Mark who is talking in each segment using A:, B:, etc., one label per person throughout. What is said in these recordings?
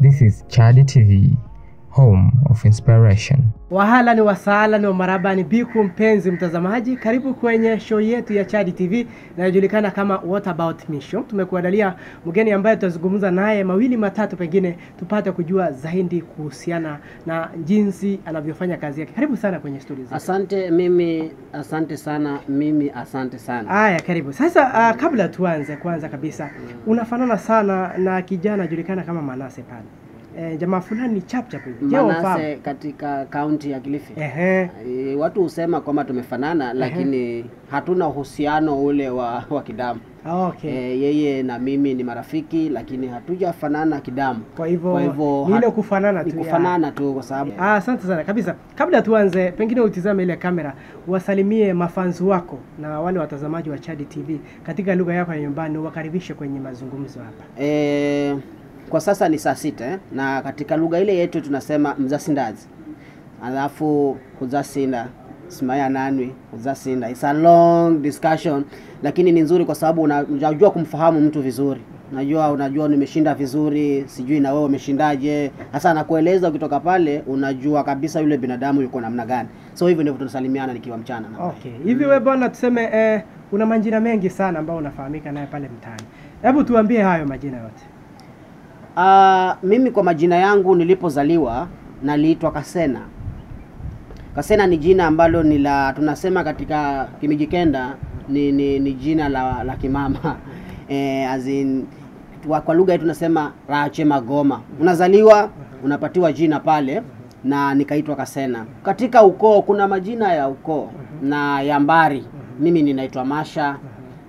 A: This is Chadi TV, home of inspiration.
B: Wahala ni wasaala ni wamaraba ni biku, mpenzi mtazamaji, karibu kwenye show yetu ya Chadi TV inayojulikana kama What About Me Show. Tumekuandalia mgeni ambaye tutazungumza naye mawili matatu, pengine tupate kujua zaidi kuhusiana na jinsi anavyofanya kazi yake. Karibu sana kwenye studio zetu.
C: Asante mimi, asante sana mimi, asante sana.
B: Aya, karibu sasa. Uh, kabla tuanze, kwanza kabisa unafanana sana na kijana anajulikana kama Manase pale e, jamaa fulani chap chap hivi.
C: Manase katika kaunti ya Kilifi.
B: Ehe.
C: E, watu husema kwamba tumefanana lakini hatuna uhusiano ule wa, wa kidamu.
B: Okay.
C: E, yeye na mimi ni marafiki lakini hatujafanana kidamu.
B: Kwa hivyo
C: Kwa hivyo
B: ni ile kufanana tu
C: kufanana tu kwa sababu
B: Ah, asante sana kabisa. Kabla tuanze, pengine utizame ile kamera, wasalimie mafanzi wako na wale watazamaji wa Chadi TV katika lugha yako ya nyumbani, wakaribishe kwenye mazungumzo hapa.
C: e, kwa sasa ni saa sita eh? na katika lugha ile yetu tunasema mzasindazi alafu kuzasinda simaya nanwi kuzasinda It's a long discussion lakini ni nzuri kwa sababu una- unajua kumfahamu mtu vizuri najua unajua nimeshinda vizuri sijui na wewe umeshindaje sasa nakueleza ukitoka pale unajua kabisa yule binadamu yuko namna gani so hivyo ndivyo tunasalimiana nikiwa mchana na
B: Okay. Hivi wewe bwana, tuseme eh, una majina mengi sana ambao unafahamika naye pale mtaani. Hebu tuambie hayo majina yote.
C: Ah, mimi kwa majina yangu nilipozaliwa naliitwa Kasena. Kasena ni jina ambalo ni la tunasema katika Kimijikenda ni, ni, ni jina la, la kimama eh, as in, kwa, kwa lugha yetu tunasema Rache Magoma. Unazaliwa unapatiwa jina pale na nikaitwa Kasena. Katika ukoo kuna majina ya ukoo na ya mbari. Mimi ninaitwa Masha.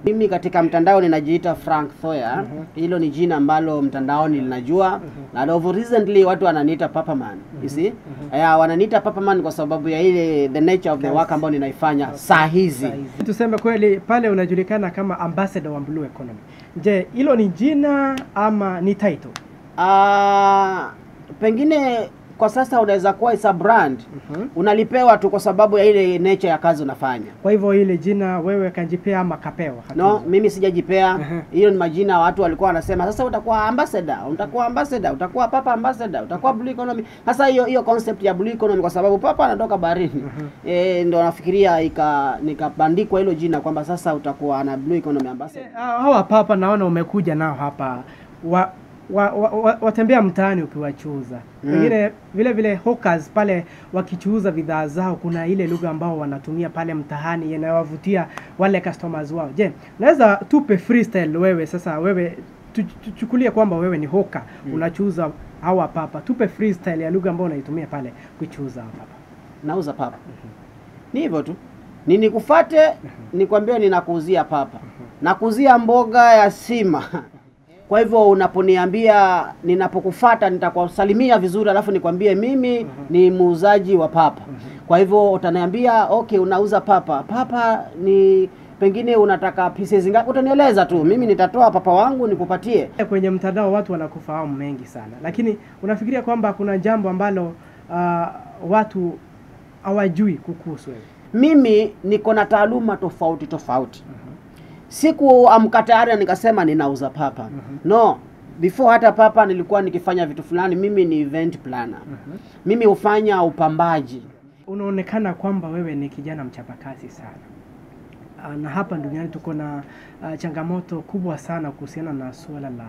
C: Mimi katika mtandao ninajiita Frank Thoya. Hilo ni jina ambalo mtandaoni linajua. Na of recently watu wananiita Papaman. You see? Yeah, wananiita Papaman kwa sababu ya ile the nature of the work ambayo ninaifanya saa hizi.
B: Tuseme kweli, pale unajulikana kama ambassador wa Blue Economy. Je, hilo ni jina ama ni title?
C: Ah, pengine kwa sasa unaweza kuwa isa brand mm -hmm. Unalipewa tu kwa sababu ya ile nature ya kazi unafanya.
B: Kwa hivyo ile jina wewe kanjipea ama kapewa?
C: No, mimi sijajipea. Hiyo ni majina watu walikuwa wanasema, sasa utakuwa ambassador, utakuwa ambassador, utakuwa papa ambassador, utakuwa blue economy. Sasa hiyo hiyo concept ya blue economy kwa sababu papa anatoka baharini. Eh, ndo nafikiria ika nikabandikwa hilo jina kwamba sasa utakuwa na blue economy ambassador.
B: Ah, hawa papa naona umekuja nao hapa wa, wa, wa, wa, watembea mtaani ukiwachuuza
C: Mm.
B: pengine vile vile hawkers pale wakichuuza bidhaa zao, kuna ile lugha ambao wanatumia pale mtaani inayowavutia wale customers wao. Je, unaweza tupe freestyle wewe sasa, wewe tu- tu- tuchukulie kwamba wewe ni hawker unachuuza hawa papa, tupe freestyle ya lugha ambayo unaitumia pale kuchuuza hawa papa.
C: Nauza papa. mm -hmm. Ni hivyo tu. Ni nikufate nikwambie ninakuuzia papa. mm -hmm. nakuuzia mboga ya sima. Kwa hivyo unaponiambia ninapokufata nitakusalimia vizuri alafu nikwambie mimi ni muuzaji wa papa. Kwa hivyo utaniambia okay unauza papa. Papa ni pengine unataka pieces ngapi? Utanieleza tu. Mimi nitatoa papa wangu nikupatie.
B: Kwenye mtandao watu wanakufahamu mengi sana, lakini unafikiria kwamba kuna jambo ambalo uh, watu hawajui kukuhusu wewe?
C: mimi niko na taaluma tofauti tofauti sikuamka tayari nikasema ninauza papa no before hata papa nilikuwa nikifanya vitu fulani mimi ni event planner mimi hufanya upambaji
B: Unaonekana kwamba wewe ni kijana mchapakazi sana. Ah, na hapa duniani tuko na uh, changamoto kubwa sana kuhusiana na suala la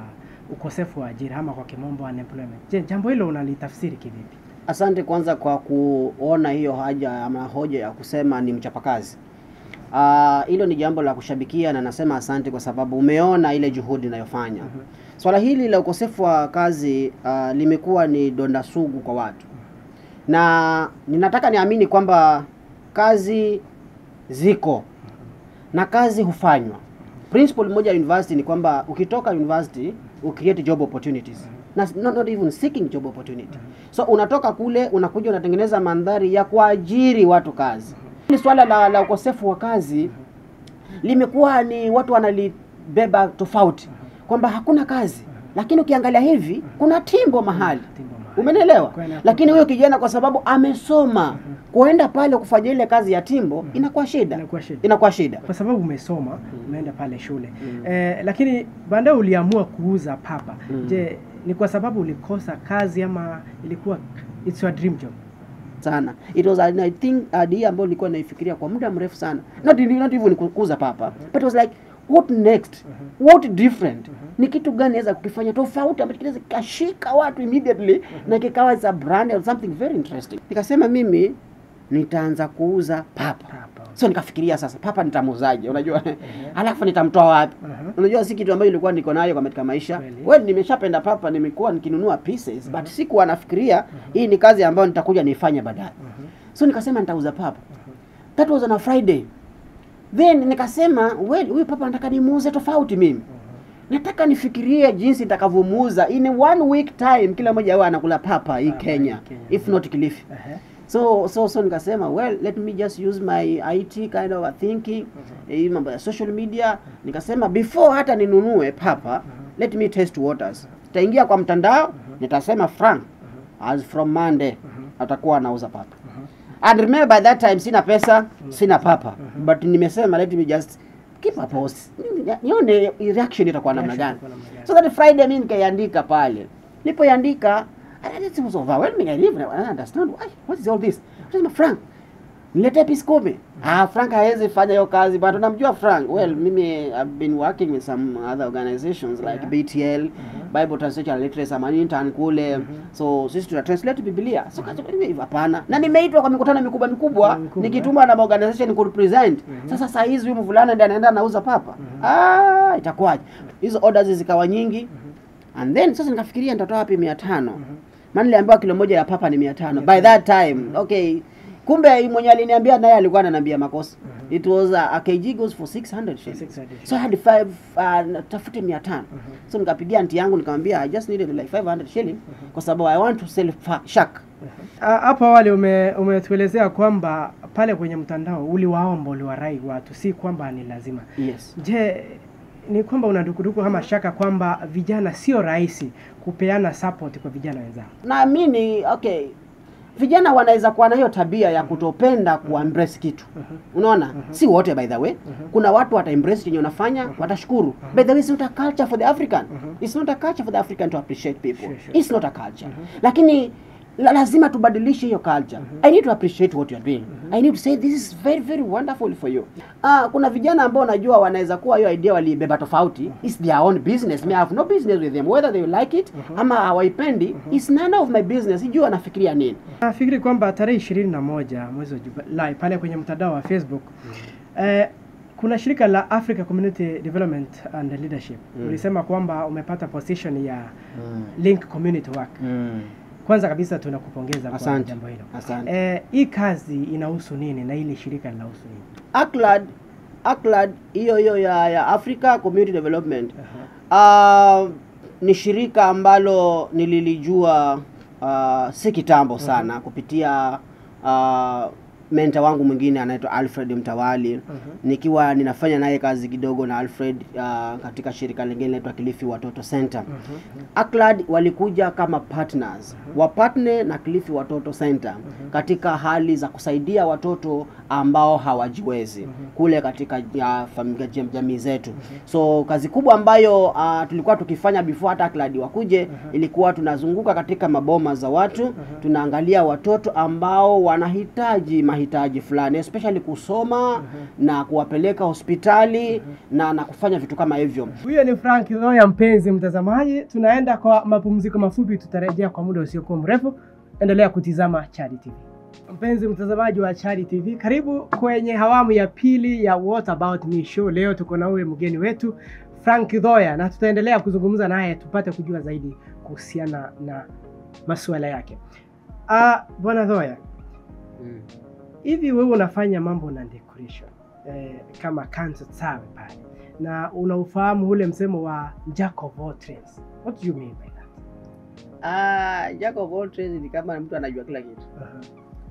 B: ukosefu wa ajira ama kwa kimombo unemployment. Je, jambo hilo unalitafsiri kivipi?
C: asante kwanza kwa kuona hiyo haja ama hoja ya kusema ni mchapakazi Ah, uh, ni jambo la kushabikia na nasema asante kwa sababu umeona ile juhudi inayofanya. Mm -hmm. swala hili la ukosefu wa kazi uh, limekuwa ni donda sugu kwa watu. Na ninataka niamini kwamba kazi ziko na kazi hufanywa. Principle moja ya university ni kwamba ukitoka university ucreate job opportunities. Na not, not even seeking job opportunity. So unatoka kule unakuja unatengeneza mandhari ya kuajiri watu kazi ni swala la, la ukosefu wa kazi limekuwa ni watu wanalibeba tofauti kwamba hakuna kazi lakini ukiangalia hivi kuna timbo mahali
B: umenelewa
C: umenielewa lakini huyo kijana kwa sababu amesoma kuenda pale kufanya ile kazi ya timbo inakuwa shida
B: Inakuwa shida.
C: inakuwa shida
B: Kwa sababu umesoma, umeenda pale shule. mm. Eh, lakini baadaye uliamua kuuza papa. mm. Je, ni kwa sababu ulikosa kazi ama ilikuwa it's your dream job
C: sana it was an, I think idea ambayo nilikuwa naifikiria kwa muda mrefu sana not, not even kukuza papa mm -hmm. but it was like what next mm -hmm. what different mm -hmm. ni kitu gani naweza kukifanya tofauti ambacho kinaweza kikashika watu immediately mm -hmm. na kikawa za brand or something very interesting nikasema mimi nitaanza kuuza papa
B: Papa.
C: So nikafikiria sasa papa nitamuzaje? unajua? Alafu nitamtoa wapi?
B: Mhm.
C: unajua si kitu ambayo ilikuwa niko nayo katika maisha. Well nimeshapenda papa nimekuwa nikinunua pieces but sikuwa nafikiria hii ni kazi ambayo nitakuja nifanye baadaye. So nikasema nitauza papa. That was on a friday. Then nikasema well huyu papa nataka nimuuze tofauti mimi. Nataka nifikirie jinsi nitakavyomuuza in one week time kila mmoja wao anakula papa hii kenya. if not kilifi.
B: Ehe.
C: So so so nikasema well let me just use my IT kind of a thinking hii mambo ya social media. Nikasema before hata ninunue papa let me test waters. Nitaingia kwa mtandao nitasema frank as from monday atakuwa anauza papa. And remember by that time sina pesa sina papa. But nimesema let me just keep a post. Nione reaction itakuwa namna gani. so that friday mi nikaiandika pale. Nilipoiandika and it was overwhelming i didn't I understand why. What is all this? Nasema, frank niletee pisi kumi. Ah frank hawezi fanya hiyo kazi but unamjua frank. Well mimi i've been working with some other organizations like
B: Yeah.
C: btl mm -hmm. bible translation literacy I'm an intern kule so sisi tuna translate biblia. So kazi mimi hapana. Na nimeitwa kwa mikutano mikubwa mikubwa
B: Mikubwa.
C: nikitumwa na organization ku represent. Sasa saa hizi huyu mvulana ndiye anaenda anauza papa. Ah itakuwaje? Hizo orders zikawa nyingi. And then sasa nikafikiria nitatoa wapi mia tano maana niliambiwa kilo moja ya papa ni mia tano. By that time okay. Kumbe mwenye aliniambia naye alikuwa ananiambia makosa. It was a, a kg goes for 600 shillings. So I had five uh, tafute mia tano. So nikapigia anti yangu nikamwambia i just needed like 500 shilling kwa sababu i want to sell fa- shark.
B: Ah, hapo awali ume, umetuelezea kwamba pale kwenye mtandao uliwaomba uliwarai watu si kwamba ni lazima.
C: Yes.
B: Je ni kwamba unadukuduku dukuduku ama shaka kwamba vijana sio rahisi kupeana support kwa vijana wenzao.
C: Naamini okay vijana wanaweza kuwa na hiyo tabia ya kutopenda kuembrace kitu. Unaona? Si wote by the way. Kuna watu wata embrace chenye unafanya watashukuru. By the way it's not a culture for the african. It's not a culture for the african to appreciate people.
B: Sure, sure.
C: it's not a culture. Lakini la, lazima tubadilishe hiyo culture Mm -hmm. i need to appreciate what you are doing Mm -hmm. i need to say this is very very wonderful for you ah kuna vijana ambao najua wanaweza kuwa hiyo idea walibeba tofauti Mm -hmm. it's their own business me I have no business with them whether they like it mm -hmm. ama hawaipendi Mm -hmm. it's none of my business sijui wanafikiria nini
B: nafikiri kwamba tarehe ishirini na moja mwezi wa Julai pale kwenye mtandao wa Facebook mm -hmm. eh, kuna shirika la Africa Community Development and Leadership mm. ulisema kwamba umepata position ya mm. Link Community Work. Kwanza kabisa tunakupongeza kwa jambo hilo.
C: Asante.
B: Eh, hii kazi inahusu nini na hili shirika linahusu nini?
C: ACLAD ACLAD hiyo hiyo ya, ya Africa Community Development uh, -huh. Uh, ni shirika ambalo nililijua uh, si kitambo sana uh -huh. kupitia uh, menta wangu mwingine anaitwa Alfred Mtawali. Nikiwa ninafanya naye kazi kidogo na Alfred uh, katika shirika lingine linaitwa Kilifi Watoto Center. ACLAD walikuja kama partners. Wapatne na Kilifi Watoto Center katika hali za kusaidia watoto ambao hawajiwezi kule katika ya familia jam- jamii zetu. So kazi kubwa ambayo uh, tulikuwa tukifanya before hata Aklad wakuje ilikuwa tunazunguka katika maboma za watu. Tunaangalia watoto ambao wanahitaji mahitaji fulani especially kusoma na kuwapeleka hospitali na na kufanya vitu kama hivyo
B: Huyo ni Frank Loya, mpenzi mtazamaji. Tunaenda kwa mapumziko mafupi, tutarejea kwa muda usiokuwa mrefu. Endelea kutizama Chadi TV. Mpenzi mtazamaji wa Chari TV, karibu kwenye awamu ya pili ya What About Me Show. Leo tuko na huyu mgeni wetu Frank Dhoya na tutaendelea kuzungumza naye tupate kujua zaidi kuhusiana na masuala yake. Ah, bwana Dhoya, hivi wewe unafanya mambo na decoration eh, kama kanzo sawe pale na unaufahamu ule msemo wa jack of all trades. What do you mean by that?
C: Ah, jack of all trades ni kama mtu anajua kila kitu
B: uh -huh.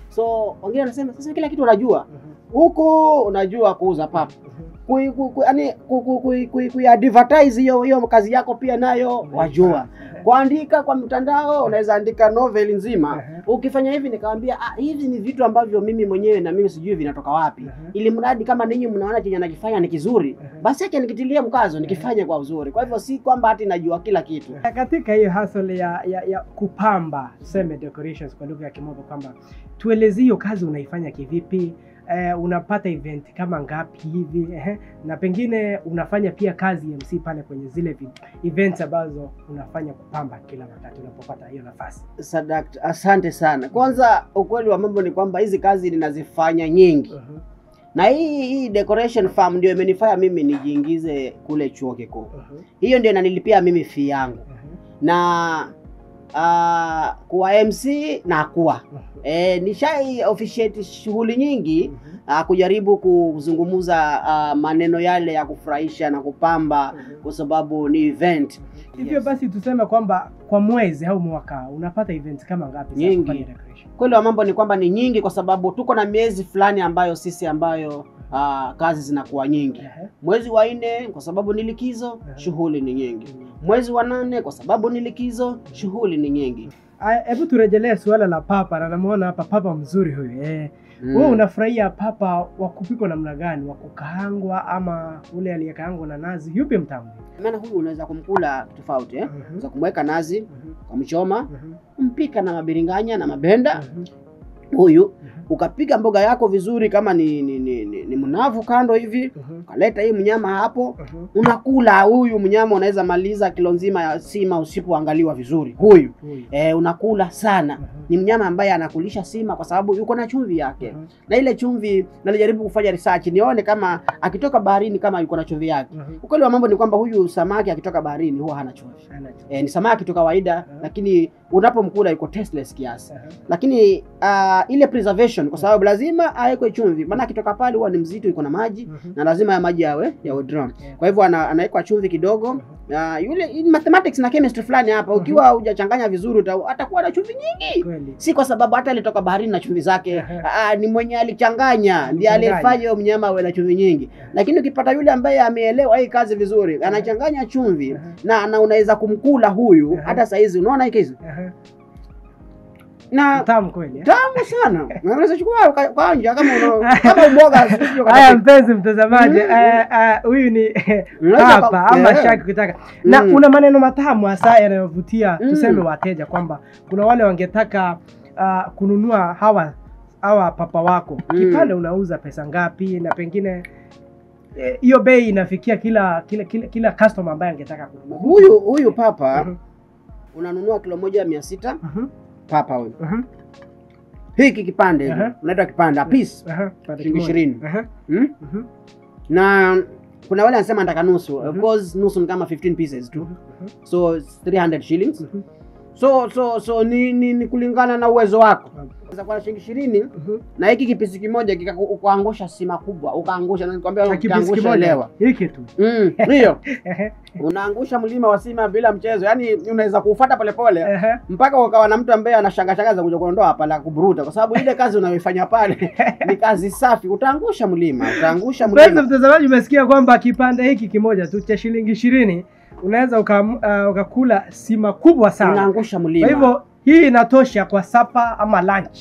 C: so wengine wanasema sasa kila kitu unajua
B: aha,
C: huku unajua kuuza papa
B: aha.
C: kui, kui, kui, kui, kui, kui, kui advertise hiyo hiyo kazi yako pia nayo wajua kuandika kwa mtandao unaweza andika novel nzima.
B: Uh-huh.
C: ukifanya hivi nikamwambia ah, hivi ni vitu ambavyo mimi mwenyewe na mimi sijui vinatoka wapi.
B: Uh-huh.
C: ili mradi kama ninyi mnaona chenye nakifanya ni kizuri
B: uh-huh.
C: basi acha nikitilia mkazo nikifanya kwa uzuri. Kwa hivyo si kwamba hati najua kila kitu.
B: Katika hiyo hustle ya, ya, ya kupamba tuseme decorations kwa lugha ya kimombo kwamba tuelezie hiyo kazi unaifanya kivipi eh, unapata event kama ngapi hivi eh, na pengine unafanya pia kazi ya MC pale kwenye zile events ambazo unafanya kupamba kila wakati unapopata hiyo nafasi
C: Sadakt, asante sana kwanza ukweli wa mambo ni kwamba hizi kazi ninazifanya nyingi
B: uh-huh.
C: na hii hii decoration farm ndio imenifanya mimi nijiingize kule chuo kikuu
B: uh-huh.
C: hiyo ndio inanilipia mimi fee yangu
B: uh-huh.
C: na uh, kuwa MC na kuwa. E, nishai officiate shughuli nyingi uh, kujaribu kuzungumza uh, maneno yale ya kufurahisha na kupamba
B: mhm.
C: kwa sababu ni event.
B: Hivyo
C: Yes.
B: basi tuseme kwamba kwa mwezi au mwaka unapata event kama ngapi
C: Nyingi. kweli wa mambo ni kwamba ni nyingi kwa sababu tuko na miezi fulani ambayo sisi ambayo uh, kazi zinakuwa nyingi. Mwezi wa nne kwa sababu ni likizo shughuli ni nyingi. Mwezi wa nane kwa sababu ni likizo shughuli ni nyingi
B: Hebu turejelee suala la papa, na namuona hapa papa mzuri huyu eh.
C: Mm.
B: Wewe unafurahia papa wa kupikwa namna gani? Wa kukaangwa ama ule aliyekaangwa na nazi? Yupi mtamu?
C: maana huyu unaweza kumkula tofauti eh?
B: Mhm.
C: unaweza kumweka nazi
B: mm
C: -hmm.
B: kumchoma, mm -hmm.
C: mpika na mabiringanya na mabenda
B: Mm
C: -hmm.
B: huyu
C: ukapika mboga yako vizuri kama ni ni, ni, ni, ni mnavu kando hivi
B: mhm,
C: ukaleta hii mnyama hapo
B: uh-huh.
C: unakula huyu mnyama unaweza maliza kilo nzima ya sima usipoangaliwa vizuri huyu
B: uh-huh.
C: e, unakula sana
B: uh-huh.
C: ni mnyama ambaye anakulisha sima kwa sababu yuko na chumvi yake
B: uh-huh.
C: na ile chumvi nalijaribu kufanya research nione kama akitoka baharini kama yuko na chumvi yake
B: uh-huh.
C: ukweli wa mambo ni kwamba huyu samaki akitoka baharini huwa hana chumvi e, ni samaki tu kawaida
B: uh-huh.
C: lakini unapomkula yuko tasteless kiasi
B: uh-huh.
C: lakini uh, ile preservation kwa sababu lazima awekwe chumvi. Maana akitoka pale huwa ni mzito iko na maji
B: mm -hmm.
C: na lazima ya maji yawe ya withdraw.
B: Yeah.
C: kwa hivyo ana, anawekwa chumvi kidogo. Uh, yule in mathematics na chemistry fulani hapa ukiwa hujachanganya vizuri atakuwa na chumvi nyingi.
B: Kweli.
C: si kwa sababu hata alitoka baharini na chumvi zake. Aa, ni mwenye alichanganya ndiye alifanya mnyama awe na chumvi nyingi. Lakini ukipata yule ambaye ameelewa hii kazi vizuri anachanganya chumvi na, na unaweza kumkula huyu hata saizi. Unaona hii kizi. Na
B: tamu kweli. eh?
C: tamu sana Na unaweza chukua kama una- kama
B: Haya, mpenzi mtazamaji,
C: Mm.
B: eh, eh, huyu ni hapa ama shaki kutaka na
C: Mm.
B: kuna maneno matamu hasa yanayovutia
C: Mm.
B: tuseme wateja kwamba kuna wale wangetaka uh, kununua hawa hawa papa wako
C: Mm.
B: kipande unauza pesa ngapi na pengine eh, hiyo bei inafikia kila kila kila, kila customer ambaye angetaka kununua
C: huyu huyu papa
B: Mhm,
C: unanunua kilo moja mia sita
B: mhm,
C: papa huyu
B: mhm,
C: hiki kipande hivi,
B: Aha.
C: unaitwa kipande a piece
B: uh -huh.
C: Shilingi ishirini.
B: Aha,
C: hmm?
B: -huh.
C: na kuna wale anasema nataka nusu of
B: Mhm.
C: course nusu ni kama 15 pieces tu
B: mhm,
C: so it's 300 shillings
B: mhm,
C: so so so ni, ni, ni kulingana na uwezo wako. Na shilingi ishirini
B: mhm.
C: na hiki kipisi kimoja kikakuangusha sima kubwa. Ukaangusha na nikwambia
B: ukaangusha
C: elewa
B: hiki tu.
C: Mm, hiyo
B: Ehe,
C: unaangusha mlima wa sima bila mchezo. Yaani unaweza kuufuata polepole
B: -huh.
C: mpaka ukawa na mtu ambaye anashangashangaza za kuja kuondoa hapa la kuburuta, kwa sababu ile kazi unayoifanya pale ni kazi safi. Utaangusha mlima, utaangusha
B: mlima
C: mlima.
B: mtazamaji, umesikia kwamba kipande hiki kimoja tu cha shilingi ishirini unaweza uka, uh, ukakula sima kubwa sana.
C: Unaangusha
B: Kwa
C: mlima,
B: hivyo hii inatosha kwa sapa ama lunch.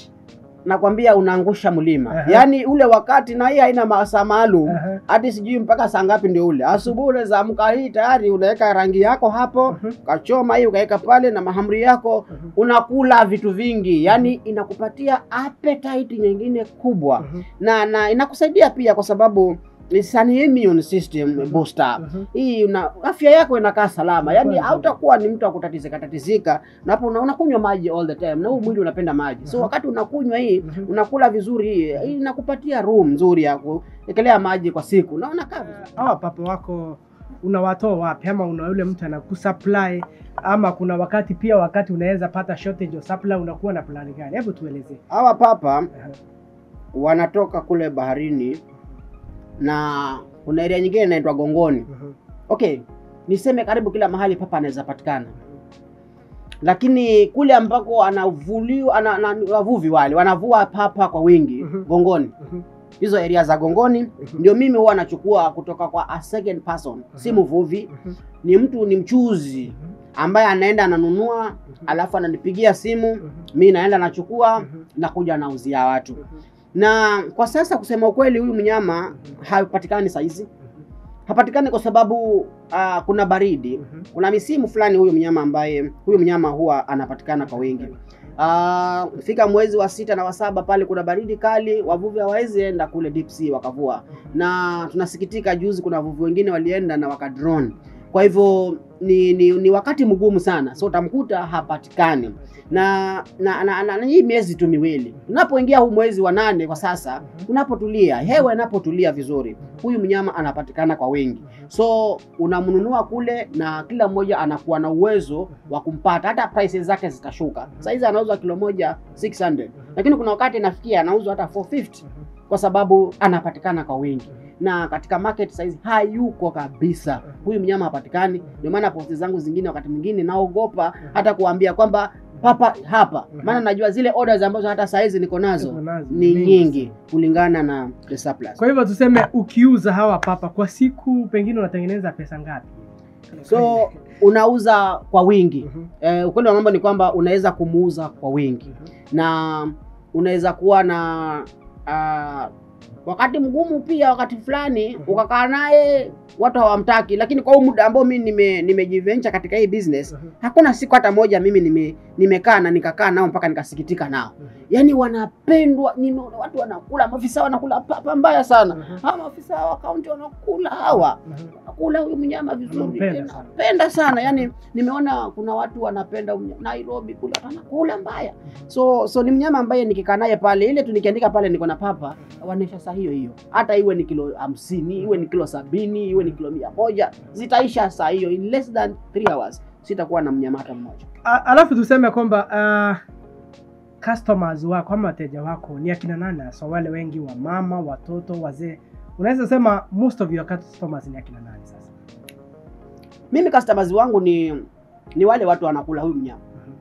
C: nakwambia unaangusha mlima.
B: uh -huh.
C: Yaani ule wakati, na hii haina masaa maalum hadi sijui mpaka saa ngapi ndio ule. Asubuhi unaweza amka hii tayari unaweka rangi yako hapo,
B: uh -huh.
C: ukachoma hii ukaweka pale na mahamri yako,
B: uh -huh.
C: unakula vitu vingi, yaani inakupatia appetite nyingine kubwa
B: uh -huh.
C: na na inakusaidia pia kwa sababu it's an immune system booster.
B: Mhm.
C: Hii una afya yako inakaa salama, yaani hautakuwa ni mtu akutatizika kutatizika tatizika, na hapo una- unakunywa maji all the time, na huu mwili unapenda maji, so
B: Mhm.
C: wakati unakunywa hii
B: Mhm.
C: unakula vizuri, hii hii inakupatia room nzuri ya kuekelea maji kwa siku na unakaa vizuri.
B: Hawa papa wako unawatoa wapi, ama una yule mtu anakusupply, ama kuna wakati pia wakati unaweza pata shortage of supply, unakuwa na plani gani? Hebu tuelezee.
C: Hawa papa wanatoka kule baharini na kuna area nyingine inaitwa Gongoni.
B: Mhm.
C: Okay, niseme karibu kila mahali papa anaweza patikana, lakini kule ambako anavuliwa ana, ana, wavuvi wale wanavua papa kwa wingi
B: Mhm.
C: Gongoni,
B: Mhm.
C: hizo area za Gongoni ndio mimi huwa nachukua kutoka kwa a second person, si mvuvi ni mtu ni mchuzi ambaye anaenda ananunua alafu ananipigia simu mi naenda nachukua nakuja nauzia watu na kwa sasa kusema ukweli huyu mnyama hapatikani saizi hapatikani kwa sababu uh, kuna baridi. Kuna misimu fulani huyu mnyama ambaye huyu mnyama huwa anapatikana kwa wingi. Uh, fika mwezi wa sita na wa saba pale kuna baridi kali wavuvi hawawezi enda kule deep sea wakavua. Na tunasikitika juzi kuna wavuvi wengine walienda na wakadrone kwa hivyo ni, ni, ni wakati mgumu sana. So utamkuta hapatikani. Na na, na, na, na hii miezi tu miwili. Unapoingia huu mwezi wa nane kwa sasa unapotulia hewa inapotulia vizuri huyu mnyama anapatikana kwa wingi. So unamnunua kule na kila mmoja anakuwa na uwezo wa kumpata. Hata prices zake zitashuka. Saizi anauzwa kilo moja 600 lakini kuna wakati nafikia anauzwa hata 450 kwa sababu anapatikana kwa wingi na katika market size hayuko kabisa huyu mnyama hapatikani ndio maana posti zangu zingine wakati mwingine naogopa hata kuambia kwamba papa hapa maana najua zile orders ambazo hata saizi niko nazo ni nyingi kulingana na the surplus.
B: Kwa hivyo tuseme ukiuza hawa papa kwa siku pengine unatengeneza pesa ngapi?
C: So unauza kwa wingi.
B: Mhm.
C: Eh, ukweli wa mambo ni kwamba unaweza kumuuza kwa wingi
B: Mhm.
C: na unaweza kuwa na ah, wakati mgumu pia, wakati fulani
B: Mhm.
C: ukakaa naye watu hawamtaki, lakini kwa huu muda ambao mimi nime nimejiventure katika hii business
B: Mhm.
C: hakuna siku hata moja mimi nime nimekaa na nikakaa nao mpaka nikasikitika nao.
B: Yani
C: Yaani wanapendwa, nimeona watu wanakula, maafisa wanakula papa mbaya sana.
B: Mhm.
C: Hawa maafisa wa kaunti wanakula hawa
B: wanakula
C: nakula huyu mnyama vizuri, napenda sana yani, nimeona kuna watu wanapenda. Nairobi kula anakula mbaya, so so ni mnyama ambaye nikikaa naye pale, ile tu nikiandika pale niko na papa, wanaisha saa hiyo hiyo, hata iwe ni kilo hamsini iwe ni kilo sabini iwe ni kilo mia moja zitaisha saa hiyo, in less than 3 hours sitakuwa na mnyama hata mmoja.
B: Alafu tuseme kwamba uh, customers wako ama wateja wako ni akina nani? So wale wengi wa mama, watoto, wazee, unaweza sema most of your customers ni akina nani sasa?
C: Mimi customers wangu ni ni wale watu wanakula huyu mnyama,
B: Mhm.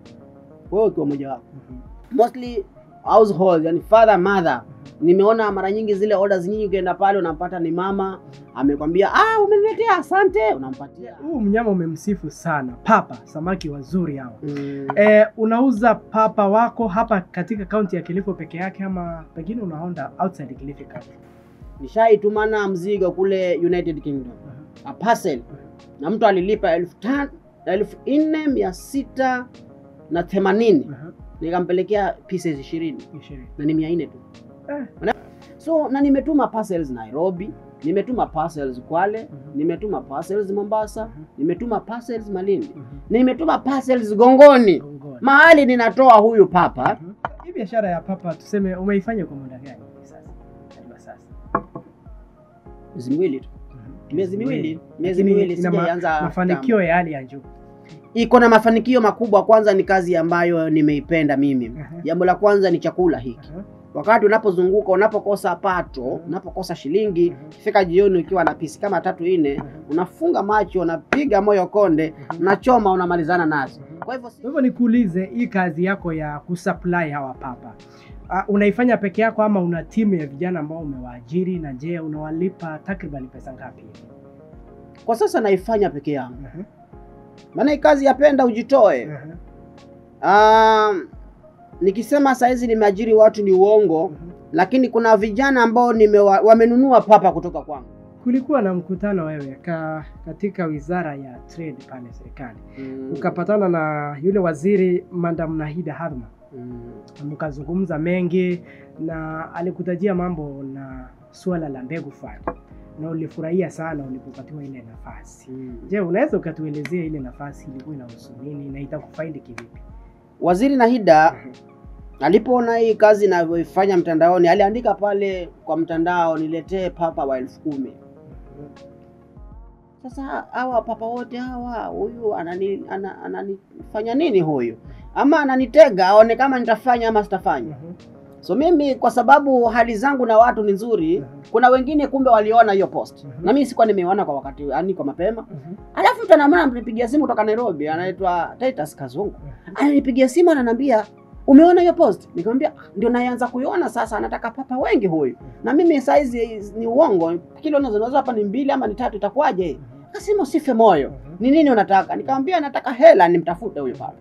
C: wewe ukiwa mmoja wapo
B: Mhm.
C: mostly household, yani father mother. Nimeona mara nyingi zile orders nyingi, ukienda pale unampata ni mama amekwambia, ah, umeniletea asante, unampatia
B: Huu mnyama umemsifu sana, papa, samaki wazuri hawa.
C: mm.
B: E, unauza papa wako hapa katika kaunti ya Kilifi peke yake ama pengine unaonda outside Kilifi County?
C: Nishaitumana mzigo kule United Kingdom a parcel, na mtu alilipa elfu tano elfu nne mia sita na themanini
B: Mhm.
C: Nikampelekea pieces ishirini
B: Ishirini.
C: na ni mia nne tu
B: Eh.
C: so na nimetuma parcels Nairobi, nimetuma parcels Kwale,
B: Mhm.
C: nimetuma parcels Mombasa,
B: Mhm.
C: nimetuma parcels Malindi,
B: Mhm.
C: nimetuma parcels Gongoni,
B: Gongoni.
C: mahali ninatoa huyu papa.
B: Mhm. Hii biashara ya papa tuseme umeifanya kwa muda gani sasa? Hadi sasa.
C: Miezi miwili tu,
B: Mhm.
C: miezi miwili, miezi miwili sijaanza.
B: mafanikio ya hali ya juu.
C: Iko na mafanikio makubwa. Kwanza ni kazi ambayo nimeipenda mimi.
B: Mhm.
C: Jambo la kwanza ni chakula hiki.
B: Mhm.
C: Wakati unapozunguka, unapokosa pato, unapokosa shilingi, ikifika jioni ukiwa na pisi kama tatu nne, unafunga macho, unapiga moyo konde, unachoma, unamalizana nazo. Kwa hivyo si-
B: Kwa hivyo nikuulize, hii kazi yako ya kusupply hawa papa uh, unaifanya peke yako ama una timu ya vijana ambao umewaajiri? Na je, unawalipa takriban pesa ngapi?
C: kwa sasa naifanya peke yangu,
B: Mhm.
C: Maana hii kazi yapenda ujitoe.
B: Mhm.
C: Um, nikisema saizi nimeajiri watu ni uongo,
B: Mhm.
C: lakini kuna vijana ambao nimewa, wamenunua papa kutoka kwangu.
B: Kulikuwa na mkutano wewe ka, katika wizara ya trade pale serikali,
C: Mm,
B: ukapatana na yule waziri Madam Nahida Harma,
C: mm,
B: mkazungumza mengi na alikutajia mambo na suala la mbegu fund na ulifurahia sana ulipopatiwa ile nafasi.
C: mm.
B: Je, unaweza ukatuelezea ile nafasi ilikuwa inahusu nini na itakufaidi kivipi?
C: Waziri Nahida alipoona hii kazi inavyoifanya mtandaoni, aliandika pale kwa mtandao, niletee papa wa elfu kumi. Sasa hawa papa wote hawa, huyu anani, ana, ananifanya nini huyu? Ama ananitega aone kama nitafanya ama sitafanya.
B: Mhm.
C: So mimi kwa sababu hali zangu na watu ni nzuri,
B: Mhm.
C: kuna wengine kumbe waliona hiyo post
B: mm -hmm.
C: na mimi sikuwa nimeona kwa wakati, yani kwa mapema.
B: mm -hmm.
C: Alafu mtu anamwona mlipigia simu kutoka Nairobi, anaitwa Titus Kazungu, ananipigia simu ananiambia umeona hiyo post? Nikamwambia "Ah, ndio naanza kuiona sasa, anataka papa wengi huyu, na mimi saizi ni uongo, kilo nazo hapa ni mbili ama ni tatu, itakuwaje? Akasema usife moyo, ni nini unataka? Nikamwambia nataka hela, nimtafute huyo pale.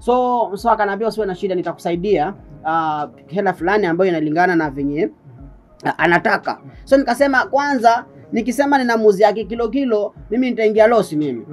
C: So so akaniambia usiwe na shida, nitakusaidia uh, hela fulani ambayo inalingana na venye uh, anataka. So nikasema kwanza, nikisema ninamuuzia kilo kilo, mimi nitaingia losi mimi.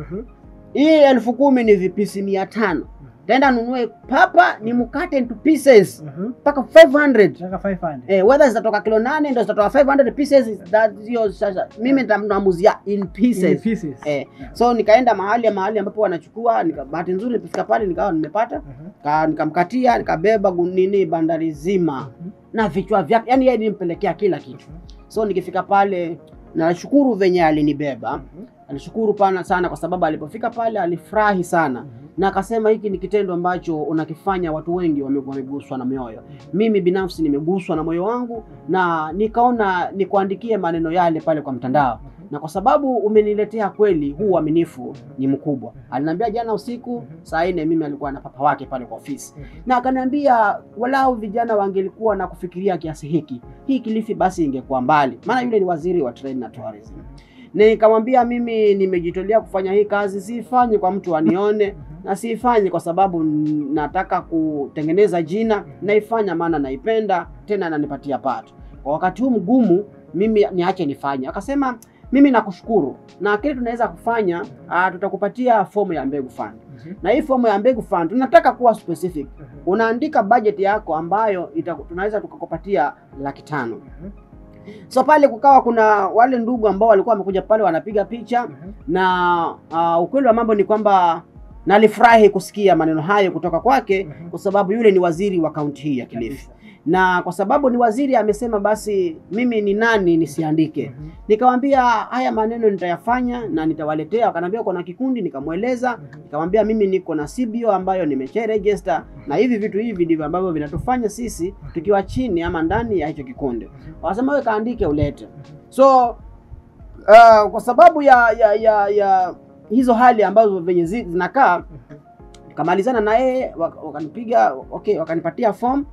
C: Hii elfu kumi ni vipisi mia tano taenda nunue papa ni mkate into pieces mpaka 500
B: Nataka 500.
C: eh, whether zitatoka kilo nane ndo zitatoka 500 pieces that hiyo sasa mimi nitamnamuzia in pieces.
B: In pieces.
C: eh, so nikaenda mahali ya mahali ambapo wanachukua nika, bahati nzuri nilipofika pale nikawa nimepata
B: Mhm.
C: Ka- nikamkatia nikabeba gu- nini bandari zima na vichwa vyake yani yeye nimpelekea kila kitu. So nikifika pale nashukuru venye alinibeba alishukuru pana sana kwa sababu alipofika pale alifurahi sana. Mm -hmm. na akasema hiki ni kitendo ambacho unakifanya watu wengi wameguswa na mioyo. Mimi binafsi nimeguswa na moyo wangu na nikaona nikuandikie maneno yale pale kwa mtandao. Na kwa sababu umeniletea kweli huu uaminifu ni mkubwa. Aliniambia jana usiku saa nne mimi alikuwa na papa wake pale kwa ofisi. Na akaniambia walau vijana wangelikuwa na kufikiria kiasi hiki hii Kilifi basi ingekuwa mbali. Maana yule ni waziri wa trade na tourism nikamwambia mimi nimejitolea kufanya hii kazi siifanye kwa mtu anione na siifanye kwa sababu nataka kutengeneza jina naifanya maana naipenda tena nanipatia pato. Kwa wakati huu mgumu mimi niache nifanye. Akasema mimi nakushukuru na kile tunaweza kufanya uh, tutakupatia fomu ya mbegu fund. Na hii fomu ya mbegu fund tunataka kuwa specific. Unaandika budget yako ambayo ita, tunaweza tukakupatia laki tano so pale kukawa kuna wale ndugu ambao walikuwa wamekuja pale wanapiga picha. Na uh, ukweli wa mambo ni kwamba nalifurahi kusikia maneno hayo kutoka kwake kwa sababu yule ni waziri wa kaunti hii ya Kilifi na kwa sababu ni waziri amesema basi mimi ni nani nisiandike. Mm -hmm. nikamwambia haya maneno nitayafanya na nitawaletea. Akaniambia uko na kikundi nikamweleza. Mm -hmm. nikamwambia mimi niko na CBO ambayo nimesha register na hivi vitu hivi ndivyo ambavyo vinatufanya sisi tukiwa chini ama ndani ya hicho kikundi. Wakasema wewe kaandike ulete. So uh, kwa sababu ya ya ya, ya hizo hali ambazo venye zi- zinakaa nikamalizana na yeye wak- wakanipiga okay wakanipatia form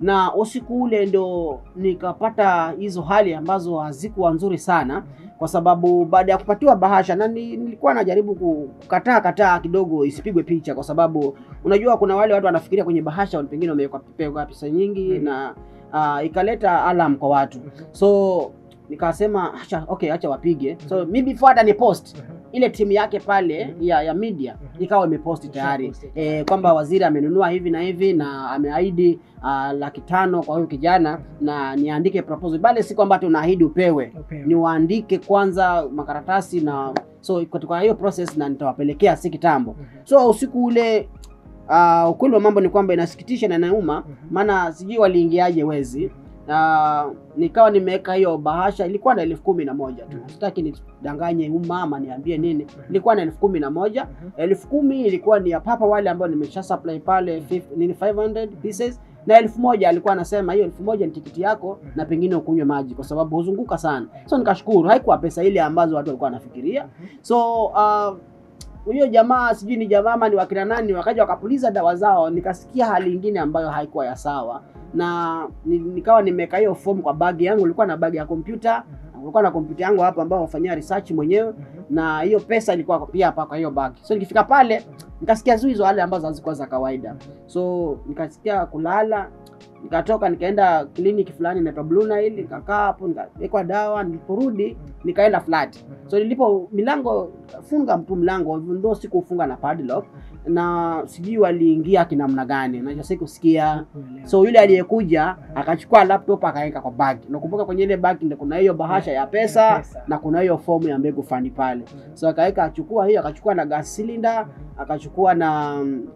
C: na usiku ule ndo nikapata hizo hali ambazo hazikuwa nzuri sana kwa sababu baada ya kupatiwa bahasha na nilikuwa najaribu ku- kukataa kataa kidogo isipigwe picha kwa sababu unajua kuna wale watu wanafikiria kwenye bahasha pengine wamewekwa pesa nyingi na uh, ikaleta alam kwa watu. So nikasema acha okay acha wapige. So mi before hata ni post ile timu yake pale ya ya media ikawa imeposti tayari. e, kwamba waziri amenunua hivi na hivi na ameahidi uh, laki tano kwa huyu kijana na niandike proposal. Bale si kwamba tunaahidi upewe.
B: Upewe.
C: ni waandike kwanza makaratasi na so katika hiyo process na nitawapelekea si kitambo. So usiku ule uh, ukweli wa mambo ni kwamba inasikitisha na inauma maana sijui waliingiaje wezi uh, nikawa nimeweka hiyo bahasha ilikuwa na elfu kumi na moja tu. Sitaki nidanganye huyu mama niambie nini. Ilikuwa na elfu kumi na moja. Elfu kumi ilikuwa ni ya papa wale ambao nimesha supply pale fif- nini 500 pieces. Na elfu moja alikuwa anasema hiyo elfu moja ni tikiti yako na pengine ukunywe maji kwa sababu huzunguka sana. So nikashukuru. Haikuwa pesa ile ambazo watu walikuwa wanafikiria. So uh, huyo jamaa sijui ni jamaa ama ni wakina nani wakaja wakapuliza dawa zao. Nikasikia hali ingine ambayo haikuwa ya sawa na nikawa nimeweka hiyo fomu kwa bagi yangu ilikuwa na bagi ya kompyuta nilikuwa na kompyuta yangu hapa ambayo wafanyia research mwenyewe na hiyo pesa ilikuwa pia hapa kwa hiyo bagi so nikifika pale nikasikia zu hizo hali ambazo hazikuwa za kawaida. So nikasikia kulala nikatoka nikaenda kliniki fulani inaitwa Blue Nile nikakaa hapo nikawekwa dawa niliporudi nikaenda flat. So nilipo milango funga mtu mlango even though sikufunga na padlock na sijui waliingia kinamna gani. Na kusikia. so yule aliyekuja akachukua laptop akaweka kwa bag. Nakumbuka kwenye ile bag ndio kuna hiyo bahasha ya pesa na kuna hiyo fomu ya mbegu fani pale. So akaweka achukua hiyo akachukua na gas cylinder akachukua na mm,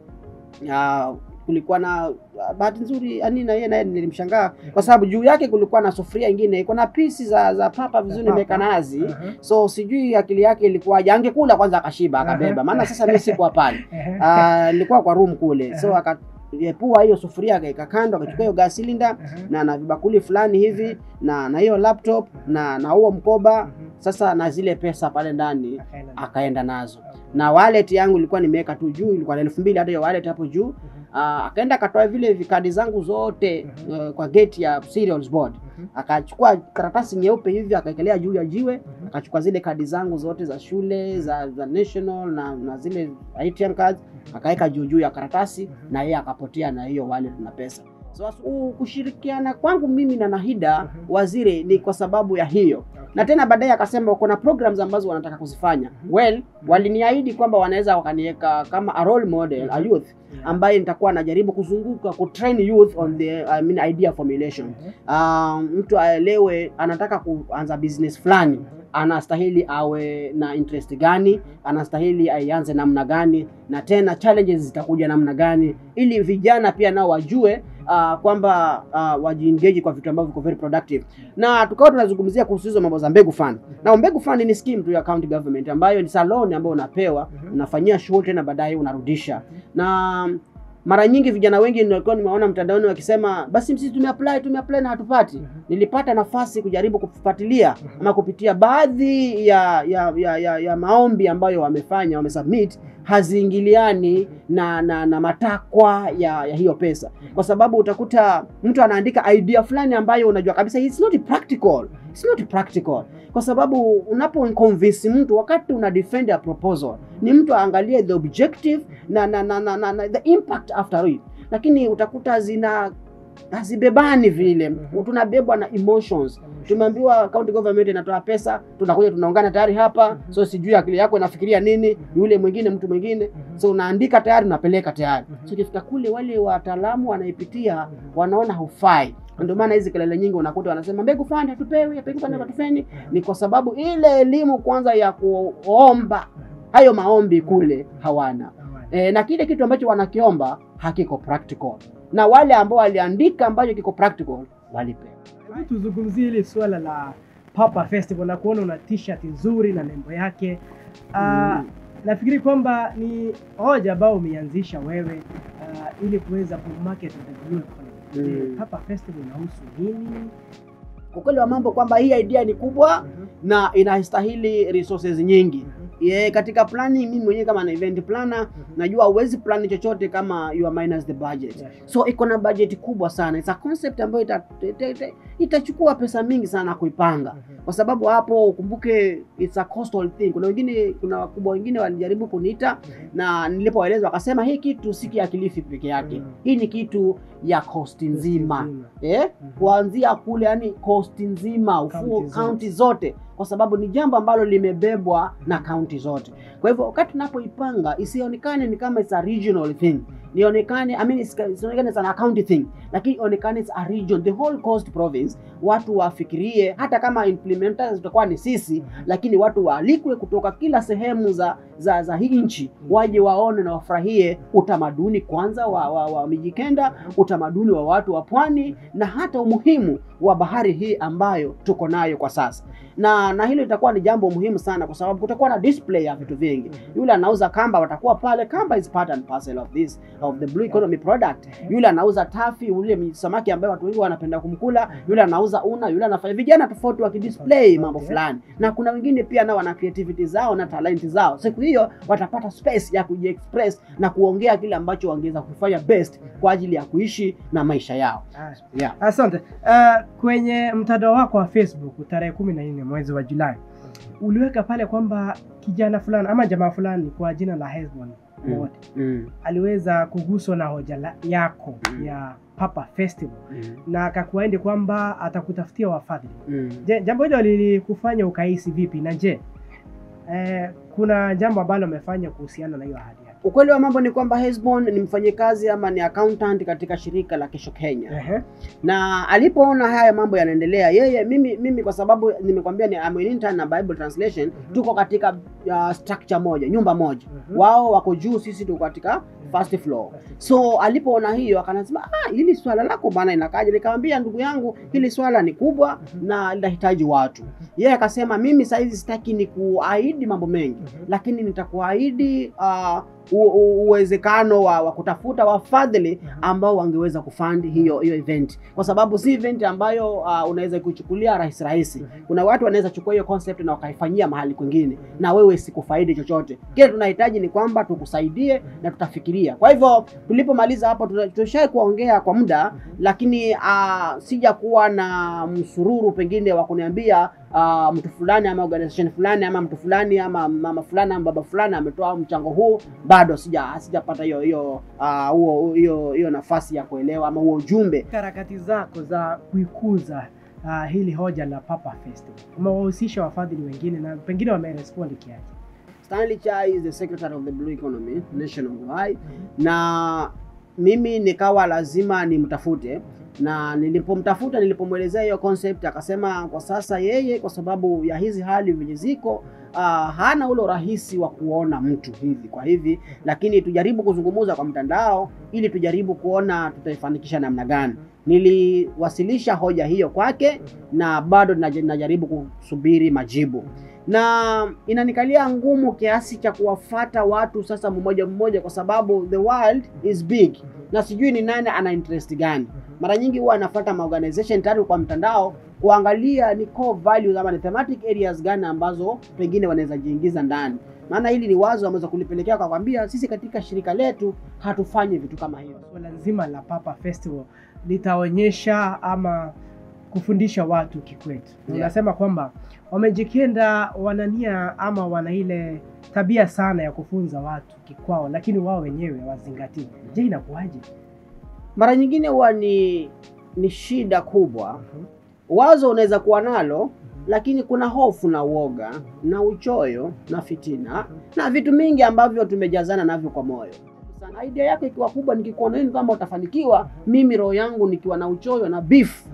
C: kulikuwa na ah, bahati nzuri yani na yeye naye nilimshangaa kwa sababu juu yake kulikuwa na sufuria ingine iko na pisi za za papa vizuri imeweka nazi.
B: -huh.
C: so sijui akili yake ilikuwaje angekula kwanza akashiba akabeba. Maana sasa mimi sikuwa pale.
B: Ehe.
C: Ah, nilikuwa kwa room kule. So aka pua hiyo sufuria akaweka kando akachukua hiyo gas cylinder na na vibakuli fulani hivi na na hiyo laptop na na huo mkoba. Sasa na zile pesa pale ndani
B: Akaenda.
C: akaenda nazo. Na wallet yangu ilikuwa nimeweka tu juu ilikuwa na elfu mbili hata hiyo wallet hapo juu Ah, akaenda akatoa vile vikadi zangu zote mm -hmm. uh, kwa gate ya serials board mm -hmm. akachukua karatasi nyeupe hivi akaekelea juu ya jiwe mm -hmm. akachukua zile kadi zangu zote za shule za, za national na, na zile ATM cards akaweka juu juu ya karatasi mm -hmm. na yeye akapotea na hiyo wallet na pesa so, kushirikiana kwangu mimi na Nahida waziri ni kwa sababu ya hiyo. Na tena baadaye akasema kuna programs ambazo wanataka kuzifanya. Well waliniahidi kwamba wanaweza wakaniweka kama a role model a youth ambaye nitakuwa najaribu kuzunguka ku train youth on the I mean, idea formulation. Um, mtu aelewe anataka kuanza business fulani anastahili awe na interest gani anastahili aianze namna gani na tena challenges zitakuja namna gani ili vijana pia nao wajue uh, kwamba uh, wajiengage kwa vitu ambavyo viko very productive. Na tukawa tunazungumzia kuhusu hizo mambo za mbegu fund. Na mbegu fund ni scheme tu ya county government ambayo ni saloni ambayo unapewa unafanyia shughuli tena baadaye unarudisha. Na mara nyingi vijana wengi nilikuwa nimeona mtandaoni wakisema basi sisi tumeapply tumeapply na hatupati. Mm -hmm. nilipata nafasi kujaribu kufuatilia mm -hmm. ama kupitia baadhi ya ya, ya, ya, ya maombi ambayo wamefanya wamesubmit haziingiliani na, na, na matakwa ya, ya hiyo pesa. Kwa sababu utakuta mtu anaandika idea fulani ambayo unajua kabisa it's not practical it's not practical. Kwa sababu unapo convince mtu wakati una defend a proposal ni mtu aangalie the objective na, na, na, na, na, na the impact after it. Lakini utakuta zina hazibebani vile. Tunabebwa na emotions. Tumeambiwa county government inatoa pesa tunakuja tunaungana tayari hapa so sijui akili yako inafikiria nini yule mwingine mtu mwingine. So unaandika tayari unapeleka tayari. So ikifika kule wale wataalamu wanaipitia wanaona haufai ndio maana hizi kelele nyingi unakuta wanasema mbegu fani hatupewi mbegu fund hatufeni ni kwa sababu ile elimu kwanza ya kuomba hayo maombi kule hawana. E, na kile kitu ambacho wanakiomba hakiko practical. Na wale ambao waliandika ambacho kiko practical walipewa.
B: Hebu tuzungumzie ile swala la Papa Festival na kuona una t-shirt nzuri na nembo yake. uh,
C: Mm.
B: nafikiri kwamba ni hoja ambayo umeianzisha wewe uh, ili kuweza kumarket
C: Mm.
B: Papa Festival inahusu nini?
C: ukweli wa mambo kwamba hii idea ni kubwa na inastahili resources nyingi ye, katika planning mimi mwenyewe kama na event planner mm -hmm. najua uwezi plan chochote kama you are minus the budget
B: Yeah.
C: so iko na budget kubwa sana it's a concept ambayo ita, ita, ita, itachukua pesa mingi sana kuipanga Mm -hmm. kwa sababu hapo ukumbuke it's a costly thing kuna wengine kuna wakubwa wengine walijaribu kuniita na nilipoeleza wakasema hii kitu si ya Kilifi peke yake
B: Mm -hmm.
C: hii ni kitu ya cost nzima eh?
B: mm -hmm.
C: kuanzia kule yani cost nzima ufuo
B: County zote.
C: Kwa sababu ni jambo ambalo limebebwa na kaunti zote. Kwa hivyo wakati tunapoipanga isionekane ni kama it's a regional thing nionekane I mean, isionekane an county thing lakini ionekane a region the whole coast province watu wafikirie hata kama implementers tutakuwa ni sisi lakini watu waalikwe kutoka kila sehemu za za, za hii nchi waje waone na wafurahie utamaduni kwanza wa, wa, wa Mijikenda, utamaduni wa watu wa pwani na hata umuhimu wa bahari hii ambayo tuko nayo kwa sasa, na na hilo litakuwa ni jambo muhimu sana, kwa sababu kutakuwa na display ya vitu vingi. Yule anauza kamba, watakuwa pale. Kamba is part and parcel of this of the blue economy product. Yule anauza tafi, yule samaki ambaye watu wengi wanapenda kumkula, yule anauza una, yule anafanya vijana tofauti wakidisplay mambo fulani, na kuna wengine pia nao wana creativity zao na talenti zao. Siku hiyo watapata space ya kujiexpress na kuongea kile ambacho wangeweza kufanya best kwa ajili ya kuishi na maisha yao.
B: Ah,
C: Yeah.
B: Asante. Uh, kwenye mtandao wako wa Facebook tarehe kumi na nne mwezi wa Julai uliweka pale kwamba kijana fulani ama jamaa fulani kwa jina la Hezbon. Wote
C: Mm.
B: aliweza kuguswa na hoja la- yako
C: Mm.
B: ya Papa Festival
C: Mm.
B: na akakuahidi kwamba atakutafutia wafadhili.
C: Mm.
B: Je, jambo hilo lilikufanya ukahisi vipi? Na je, eh, kuna jambo ambalo amefanya kuhusiana na hiyo ahadi?
C: Ukweli wa mambo ni kwamba Hezbon ni mfanyikazi ama ni accountant katika shirika la Kesho Kenya.
B: Uh-huh.
C: na alipoona haya mambo yanaendelea yeye mimi mimi kwa sababu nimekwambia ni I'm intern na Bible translation
B: uh-huh.
C: tuko katika uh, structure moja nyumba moja
B: Uh-huh.
C: wao wako juu sisi tuko katika first floor so alipoona hiyo akanasema ah hili swala lako bana inakaje nikamwambia ndugu yangu hili swala ni kubwa
B: Mhm.
C: na linahitaji watu yeye akasema mimi saizi sitaki ni kuahidi mambo mengi
B: Mhm.
C: lakini nitakuahidi uh, uwezekano wa, wa kutafuta wafadhili ambao wangeweza kufund hiyo hiyo event, kwa sababu si event ambayo uh, unaweza kuchukulia rahisi rahisi. Kuna watu wanaweza chukua hiyo concept na wakaifanyia mahali kwingine, na wewe sikufaidi chochote. Kile tunahitaji ni kwamba tukusaidie na tutafikiria. Kwa hivyo tulipomaliza hapo, tushai kuongea kwa muda, lakini uh, sija kuwa na msururu pengine wa kuniambia uh, mtu fulani ama organization fulani ama mtu fulani ama mama fulani ama baba fulani ametoa mchango huu, bado sija sijapata hiyo hiyo ah, huo hiyo hiyo nafasi ya kuelewa ama huo ujumbe.
B: harakati zako za kuikuza uh, hili hoja la Papa Festival umewahusisha wafadhili wengine na pengine wamerespondi kiaje?
C: Stanley Chai is the secretary of the Blue Economy nationwide, na mimi nikawa lazima nimtafute, na nilipomtafuta, nilipomwelezea hiyo concept, akasema kwa sasa yeye kwa sababu ya hizi hali vile ziko Uh, hana ule urahisi wa kuona mtu hivi kwa hivi, lakini tujaribu kuzungumza kwa mtandao ili tujaribu kuona tutaifanikisha namna gani. Niliwasilisha hoja hiyo kwake na bado najaribu kusubiri majibu na inanikalia ngumu kiasi cha kuwafata watu sasa mmoja mmoja, kwa sababu the world is big na sijui ni nani ana interest gani. Mara nyingi huwa anafata maorganization tatu kwa mtandao kuangalia ni core values ama ni thematic areas gani ambazo pengine wanaweza jiingiza ndani. Maana hili ni wazo ameweza kulipelekea kwa kwambia sisi katika shirika letu hatufanyi vitu kama hivyo.
B: Swala nzima la Papa Festival litaonyesha ama kufundisha watu kikwetu.
C: Yeah.
B: Unasema kwamba wamejikenda wanania ama wana ile tabia sana ya kufunza watu kikwao, lakini wao wenyewe wazingatii. Je, inakuwaje?
C: Mara nyingine huwa ni ni shida kubwa wazo unaweza kuwa nalo lakini kuna hofu na uoga na uchoyo na fitina na vitu mingi ambavyo tumejazana navyo kwa moyo. Sana idea yako ikiwa kubwa, nikikuona nini kama utafanikiwa, mimi roho yangu nikiwa na uchoyo na beef,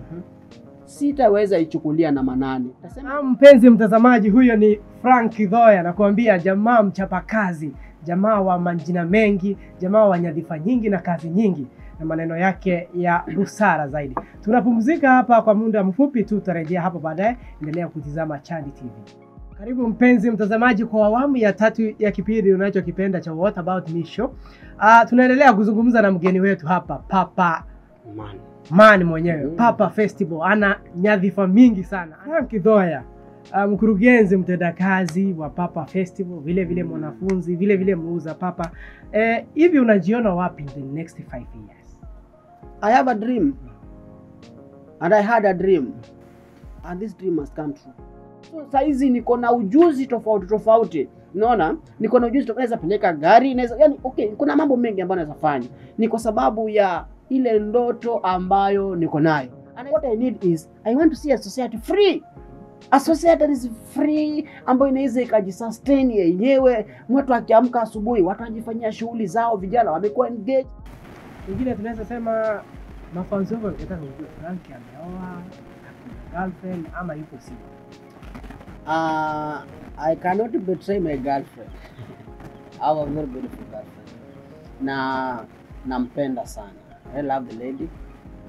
C: sitaweza ichukulia na manani.
B: Na mpenzi mtazamaji, huyo ni Frank Dhoya, nakuambia jamaa mchapakazi, jamaa wa majina mengi, jamaa wa nyadhifa nyingi na kazi nyingi, na maneno yake ya busara zaidi. Tunapumzika hapa kwa muda mfupi tu, tutarejea hapo baadaye. Endelea kutizama Chandi TV. Karibu mpenzi mtazamaji kwa awamu ya tatu ya kipindi unachokipenda cha What About Me Show. Uh, tunaendelea kuzungumza na mgeni wetu hapa Papa
C: man,
B: man mwenyewe
C: Mm.
B: Papa Festival ana nyadhifa mingi sana. Frank Dhoya, uh, mkurugenzi mtendakazi wa Papa Festival, vile vile mwanafunzi, vile vile muuza papa. Eh, hivi unajiona wapi in the next five years?
C: I have a dream and I had a dream and this dream must come true. So saizi niko na ujuzi tofauti tofauti, unaona, niko na ujuzi naweza peleka gari, naweza yani, okay, kuna mambo mengi ambayo naweza fanya, ni kwa sababu ya ile ndoto ambayo niko nayo. And what I need is I want to see a society free a society that is free ambayo inaweza ikajisustain yenyewe. Mtu akiamka asubuhi, watu wajifanyia shughuli zao, vijana wamekuwa engaged
B: Wengine tunaweza sema mafanzi wako wangetaka kujua Frank ameoa, girlfriend ama yuko single.
C: Uh, I cannot betray my girlfriend. I have a very beautiful girlfriend. Na nampenda sana. I love the lady.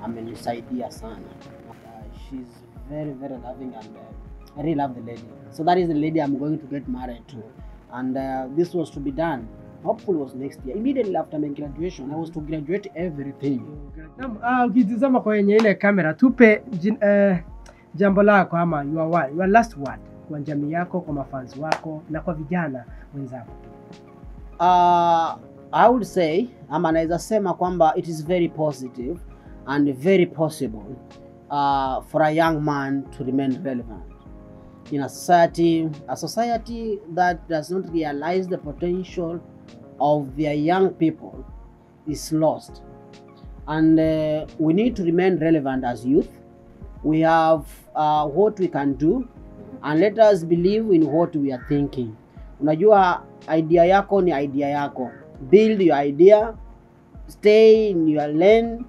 C: Amenisaidia sana. Uh, she's very very loving and uh, I really love the lady. So that is the lady I'm going to get married to. And uh, this was to be done. Hopefully was next year. Immediately after my graduation, I was to graduate everything.
B: Naam, ah, ukitizama kwenye ile kamera tupe jin, eh, jambo lako ama your, word, your last word kwa jamii yako, kwa mafanzi wako na kwa vijana wenzako.
C: Uh, I would say ama naweza sema kwamba it is very positive and very possible uh, for a young man to remain relevant. In a society a society that does not realize the potential of their young people is lost. And uh, we need to remain relevant as youth. We have uh, what we can do and let us believe in what we are thinking. Unajua idea yako ni idea yako build your idea stay in your lane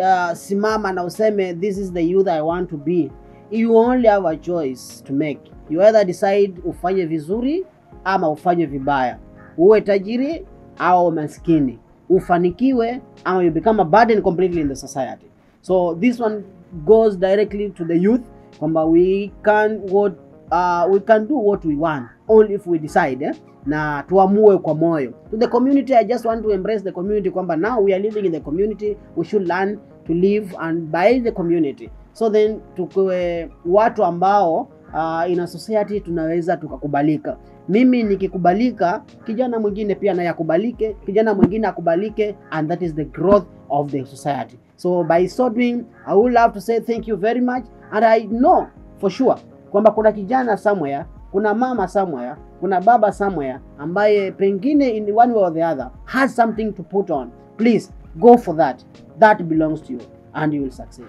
C: uh, simama na useme this is the youth i want to be. You only have a choice to make. You either decide ufanye vizuri ama ufanye vibaya. Uwe tajiri au maskini. Ufanikiwe ama you become a burden completely in the society. So this one goes directly to the youth kwamba we can what uh, we can do what we want only if we decide eh? na tuamue kwa moyo. To the community i just want to embrace the community kwamba now we are living in the community we should learn to live and by the community. So then tukuwe watu ambao uh, in a society tunaweza tukakubalika. Mimi nikikubalika kijana mwingine pia naye akubalike kijana mwingine akubalike and that is the growth of the society. So by so doing i would love to say thank you very much and i know for sure kwamba kuna kijana somewhere kuna mama somewhere kuna baba somewhere ambaye pengine in one way or the other has something to put on please go for that that belongs to you and you will succeed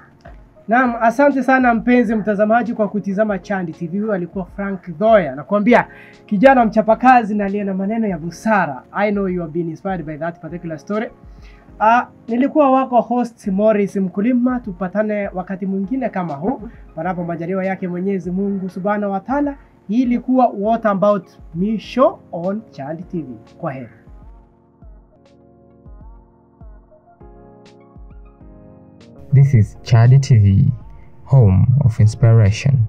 B: Naam, asante sana mpenzi mtazamaji kwa kutizama Chandi TV. Huyu alikuwa Frank Dhoya, nakwambia kijana mchapakazi na aliye na maneno ya busara. I know you have been inspired by that particular story. Uh, nilikuwa wako host Morris Mkulima. Tupatane wakati mwingine kama huu, panapo majaliwa yake Mwenyezi Mungu Subhanahu wa Ta'ala. Hii ilikuwa What About Me Show on Child TV. Kwa heri.
A: This is Child TV, home of inspiration.